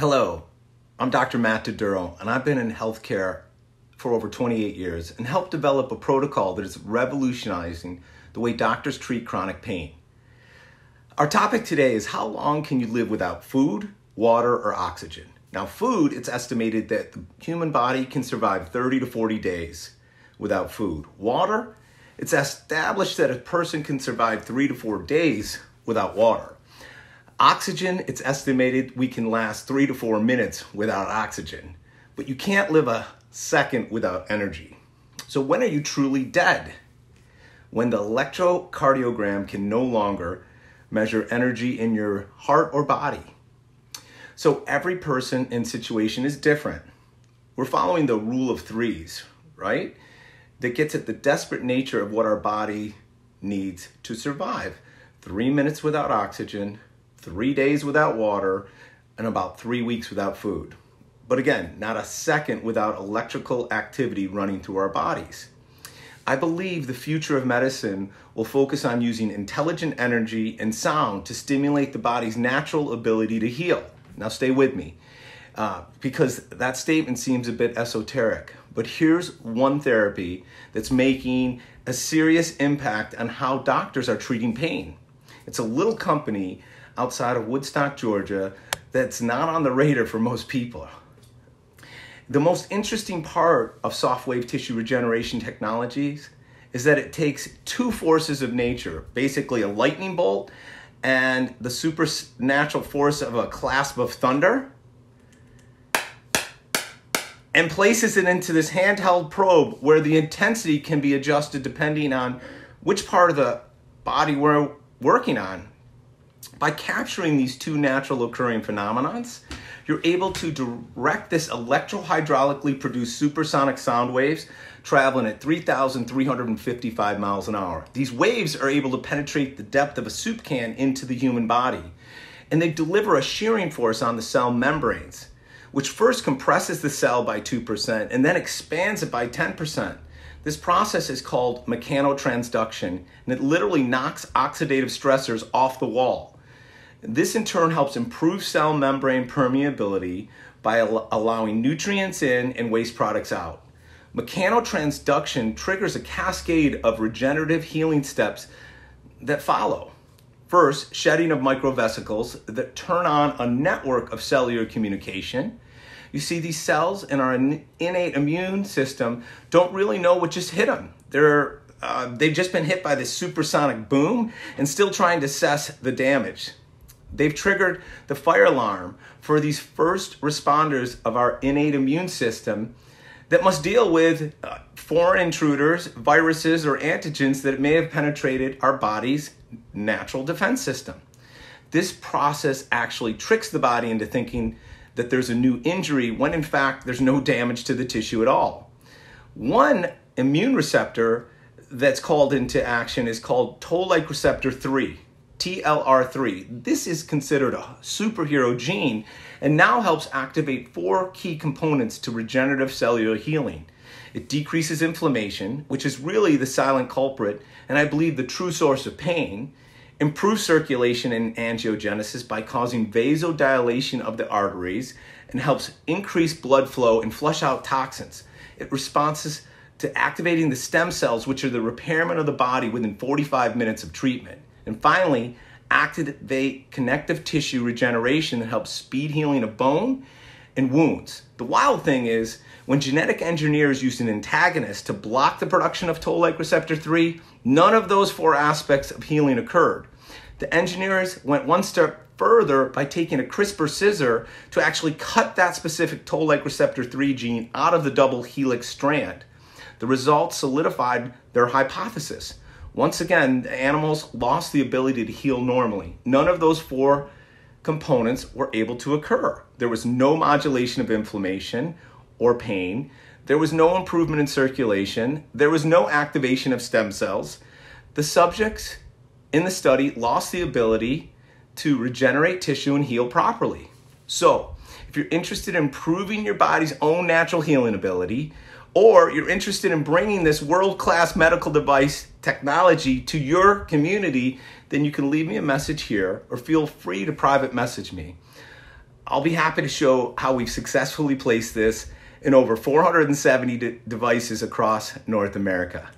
Hello, I'm Dr. Matt DiDuro, and I've been in healthcare for over 28 years and helped develop a protocol that is revolutionizing the way doctors treat chronic pain. Our topic today is how long can you live without food, water, or oxygen? Now, food, it's estimated that the human body can survive 30 to 40 days without food. Water, it's established that a person can survive three to four days without water. Oxygen, it's estimated we can last three to four minutes without oxygen, but you can't live a second without energy. So, when are you truly dead? When the electrocardiogram can no longer measure energy in your heart or body. So, every person and situation is different. We're following the rule of threes, right? That gets at the desperate nature of what our body needs to survive. Three minutes without oxygen, three days without water, and about three weeks without food. But again, not a second without electrical activity running through our bodies. I believe the future of medicine will focus on using intelligent energy and sound to stimulate the body's natural ability to heal. Now, stay with me uh, because that statement seems a bit esoteric. But here's one therapy that's making a serious impact on how doctors are treating pain. It's a little company outside of Woodstock, Georgia, that's not on the radar for most people. The most interesting part of Softwave tissue regeneration technologies is that it takes two forces of nature, basically a lightning bolt and the supernatural force of a clasp of thunder, and places it into this handheld probe where the intensity can be adjusted depending on which part of the body we're working on. By capturing these two natural occurring phenomenons, you're able to direct this electrohydraulically produced supersonic sound waves traveling at 3,355 miles an hour. These waves are able to penetrate the depth of a soup can into the human body, and they deliver a shearing force on the cell membranes, which first compresses the cell by 2% and then expands it by 10%. This process is called mechanotransduction, and it literally knocks oxidative stressors off the wall. This in turn helps improve cell membrane permeability by al- allowing nutrients in and waste products out. Mechanotransduction triggers a cascade of regenerative healing steps that follow. First, shedding of microvesicles that turn on a network of cellular communication. You see, these cells in our innate immune system don't really know what just hit them. They're, uh, they've just been hit by this supersonic boom and still trying to assess the damage. They've triggered the fire alarm for these first responders of our innate immune system that must deal with uh, foreign intruders, viruses, or antigens that may have penetrated our body's natural defense system. This process actually tricks the body into thinking that there's a new injury when in fact there's no damage to the tissue at all. One immune receptor that's called into action is called toll-like receptor 3. TLR3. This is considered a superhero gene and now helps activate four key components to regenerative cellular healing. It decreases inflammation, which is really the silent culprit and I believe the true source of pain, improves circulation and angiogenesis by causing vasodilation of the arteries, and helps increase blood flow and flush out toxins. It responds to activating the stem cells, which are the repairment of the body within 45 minutes of treatment. And finally, activate connective tissue regeneration that helps speed healing of bone and wounds. The wild thing is, when genetic engineers used an antagonist to block the production of toll-like receptor 3, none of those four aspects of healing occurred. The engineers went one step further by taking a CRISPR scissor to actually cut that specific toll-like receptor 3 gene out of the double helix strand. The results solidified their hypothesis. Once again, the animals lost the ability to heal normally. None of those four components were able to occur. There was no modulation of inflammation or pain. There was no improvement in circulation. There was no activation of stem cells. The subjects in the study lost the ability to regenerate tissue and heal properly. So, if you're interested in improving your body's own natural healing ability, or you're interested in bringing this world class medical device technology to your community, then you can leave me a message here or feel free to private message me. I'll be happy to show how we've successfully placed this in over 470 de- devices across North America.